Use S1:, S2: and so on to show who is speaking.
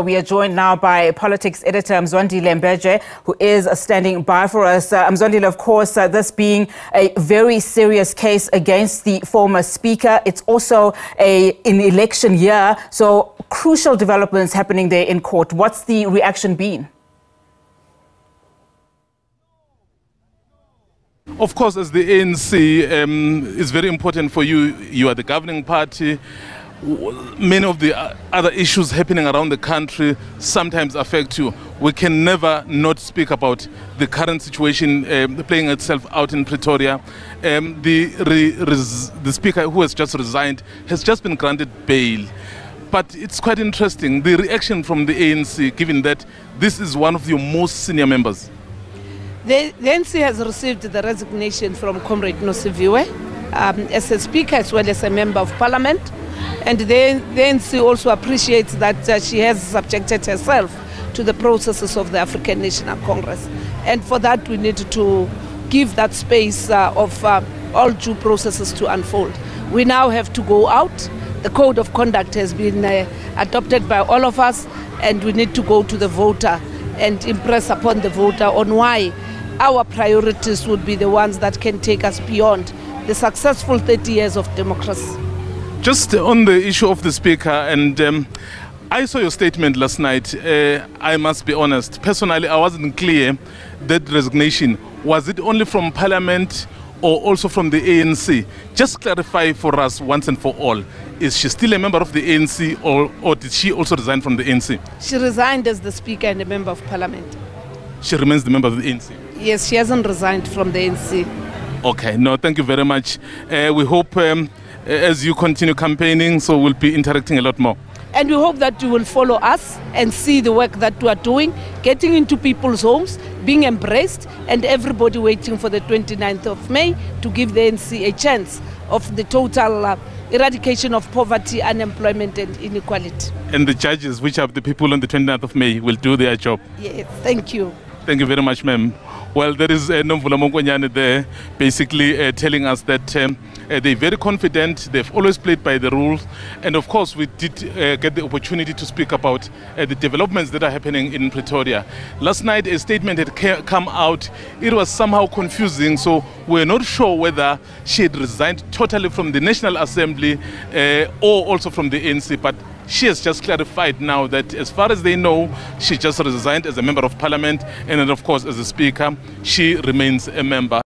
S1: We are joined now by politics editor Mzwandile Mbeje, who is standing by for us. Uh, Mzwandile, of course, uh, this being a very serious case against the former speaker. It's also a, an election year, so crucial developments happening there in court. What's the reaction been?
S2: Of course, as the ANC, um, it's very important for you. You are the governing party many of the uh, other issues happening around the country sometimes affect you. We can never not speak about the current situation um, playing itself out in Pretoria. Um, the, re, res, the speaker who has just resigned has just been granted bail. But it's quite interesting, the reaction from the ANC, given that this is one of your most senior members.
S3: The, the ANC has received the resignation from Comrade Nosiviwe um, as a speaker as well as a member of parliament. And then, then she also appreciates that uh, she has subjected herself to the processes of the African National Congress. And for that, we need to give that space uh, of uh, all due processes to unfold. We now have to go out. The code of conduct has been uh, adopted by all of us, and we need to go to the voter and impress upon the voter on why our priorities would be the ones that can take us beyond the successful 30 years of democracy.
S2: Just on the issue of the speaker, and um, I saw your statement last night. Uh, I must be honest. Personally, I wasn't clear that resignation was it only from Parliament or also from the ANC? Just clarify for us once and for all. Is she still a member of the ANC or, or did she also resign from the ANC?
S3: She resigned as the Speaker and a member of Parliament.
S2: She remains the member of the ANC?
S3: Yes, she hasn't resigned from the ANC.
S2: Okay, no, thank you very much. Uh, we hope um, as you continue campaigning, so we'll be interacting a lot more.
S3: And we hope that you will follow us and see the work that we are doing, getting into people's homes, being embraced, and everybody waiting for the 29th of May to give the NC a chance of the total uh, eradication of poverty, unemployment, and inequality.
S2: And the judges, which are the people on the 29th of May, will do their job.
S3: Yes, thank you.
S2: Thank you very much, ma'am. Well, there is uh, Nomvula Mokonyane there basically uh, telling us that um, uh, they're very confident, they've always played by the rules, and of course, we did uh, get the opportunity to speak about the developments that are happening in Pretoria. Last night, a statement had come out, it was somehow confusing, so we're not sure whether she had resigned totally from the National Assembly or also from the ANC, but she has just clarified now that as far as they know, she just resigned as a member of parliament and then of course as a speaker, she remains a member.